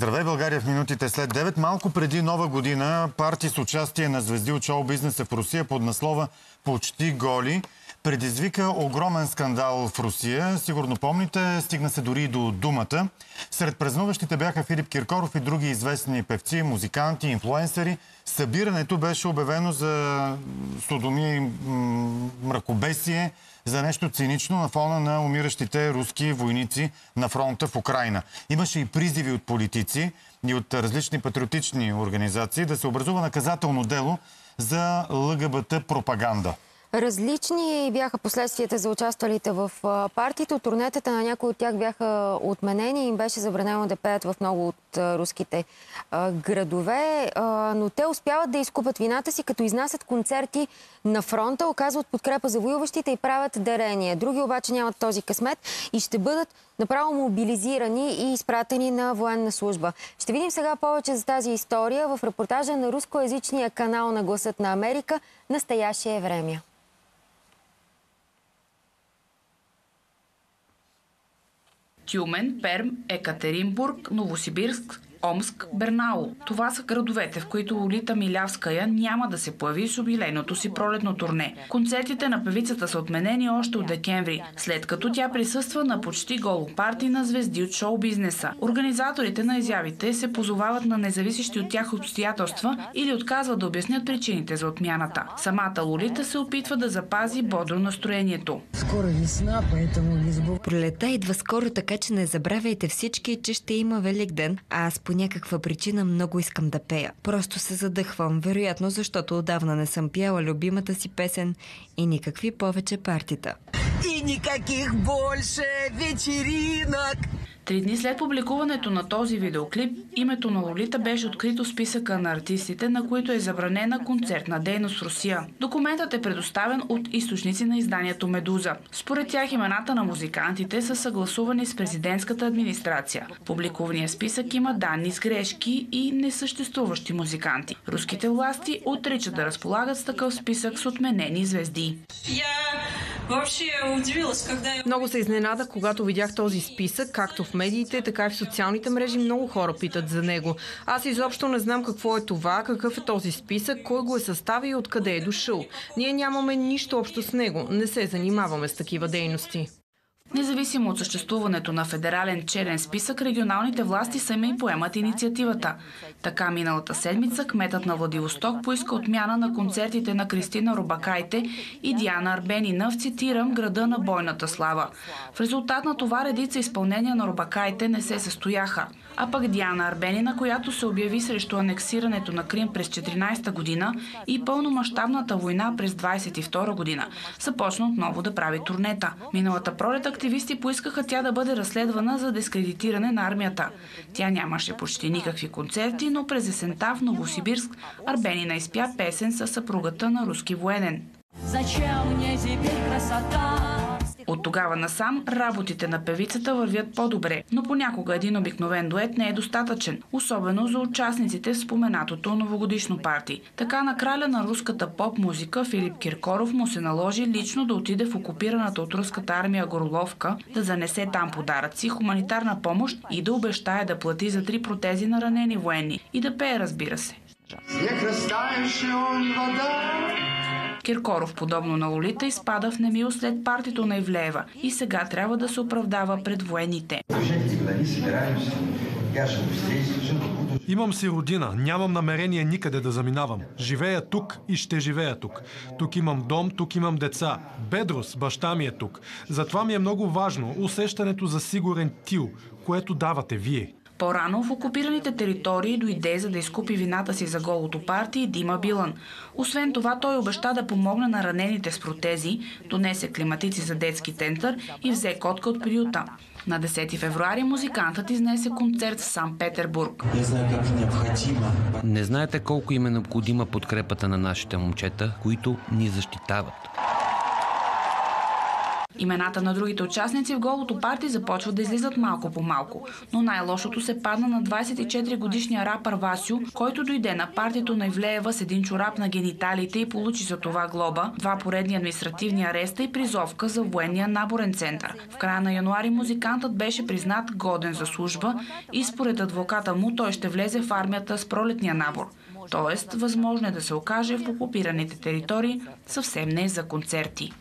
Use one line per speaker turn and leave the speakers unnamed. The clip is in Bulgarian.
Здравей България в минутите след 9. Малко преди нова година парти с участие на звезди от шоу-бизнеса в Русия под наслова Почти голи предизвика огромен скандал в Русия. Сигурно помните, стигна се дори до думата. Сред празнуващите бяха Филип Киркоров и други известни певци, музиканти, инфлуенсъри. Събирането беше обявено за содомия и мракобесие, за нещо цинично на фона на умиращите руски войници на фронта в Украина. Имаше и призиви от политици и от различни патриотични организации да се образува наказателно дело за ЛГБТ пропаганда.
Различни бяха последствията за участвалите в партиите. Турнетата на някои от тях бяха отменени и им беше забранено да пеят в много от руските градове. Но те успяват да изкупат вината си, като изнасят концерти на фронта, оказват подкрепа за воюващите и правят дарения. Други обаче нямат този късмет и ще бъдат направо мобилизирани и изпратени на военна служба. Ще видим сега повече за тази история в репортажа на рускоязичния канал на Гласът на Америка «Настоящия време».
Тюмен, Перм, Екатеринбург, Новосибирск, Омск, Бернаул. Това са градовете, в които Лолита Милявская няма да се появи с обиленото си пролетно турне. Концертите на певицата са отменени още от декември, след като тя присъства на почти голо парти на звезди от шоу-бизнеса. Организаторите на изявите се позовават на независещи от тях обстоятелства или отказват да обяснят причините за отмяната. Самата Лолита се опитва да запази бодро настроението.
Скоро весна, поэтому не
забув... Пролета идва скоро, така че не забравяйте всички, че ще има Велик ден. А аз по някаква причина много искам да пея. Просто се задъхвам, вероятно защото отдавна не съм пяла любимата си песен и никакви повече партита.
И никаких больше вечеринок!
Три дни след публикуването на този видеоклип, името на Лолита беше открито списъка на артистите, на които е забранена концертна дейност в Русия. Документът е предоставен от източници на изданието Медуза. Според тях имената на музикантите са съгласувани с президентската администрация. Публикуваният списък има данни с грешки и несъществуващи музиканти. Руските власти отричат да разполагат с такъв списък с отменени звезди.
Много се изненада, когато видях този списък, както в медиите, така и в социалните мрежи много хора питат за него. Аз изобщо не знам какво е това, какъв е този списък, кой го е съставил и откъде е дошъл. Ние нямаме нищо общо с него, не се занимаваме с такива дейности.
Независимо от съществуването на федерален черен списък, регионалните власти сами поемат инициативата. Така миналата седмица кметът на Владивосток поиска отмяна на концертите на Кристина Робакайте и Диана Арбенина в, цитирам, града на бойната слава. В резултат на това редица изпълнения на Робакайте не се състояха. А пък Диана Арбенина, която се обяви срещу анексирането на Крим през 14 година и пълномащабната война през 22 година, започна отново да прави турнета. Миналата пролет активисти поискаха тя да бъде разследвана за дискредитиране на армията. Тя нямаше почти никакви концерти, но през есента в Новосибирск Арбенина изпя песен със съпругата на руски военен. Зачем мне теперь красота? От тогава насам работите на певицата вървят по-добре, но понякога един обикновен дует не е достатъчен, особено за участниците в споменатото новогодишно парти. Така на краля на руската поп-музика Филип Киркоров му се наложи лично да отиде в окупираната от руската армия Горловка, да занесе там подаръци, хуманитарна помощ и да обещае да плати за три протези на ранени военни. И да пее, разбира се. Киркоров, подобно на Лолита, изпада в немил след партито на Ивлеева и сега трябва да се оправдава пред военните.
Имам си родина, нямам намерение никъде да заминавам. Живея тук и ще живея тук. Тук имам дом, тук имам деца. Бедрос, баща ми е тук. Затова ми е много важно усещането за сигурен тил, което давате вие.
По-рано в окупираните територии дойде за да изкупи вината си за голото парти Дима Билан. Освен това, той обеща да помогне на ранените с протези, донесе климатици за детски център и взе котка от приюта. На 10 февруари музикантът изнесе концерт в Санкт-Петербург.
Не знаете колко им е необходима подкрепата на нашите момчета, които ни защитават.
Имената на другите участници в голото парти започват да излизат малко по малко, но най-лошото се падна на 24 годишния рапър Васю, който дойде на партито на Ивлеева с един чорап на гениталите и получи за това глоба, два поредни административни ареста и призовка за военния наборен център. В края на януари музикантът беше признат годен за служба и според адвоката му той ще влезе в армията с пролетния набор. Тоест, възможно е да се окаже в окупираните територии съвсем не за концерти.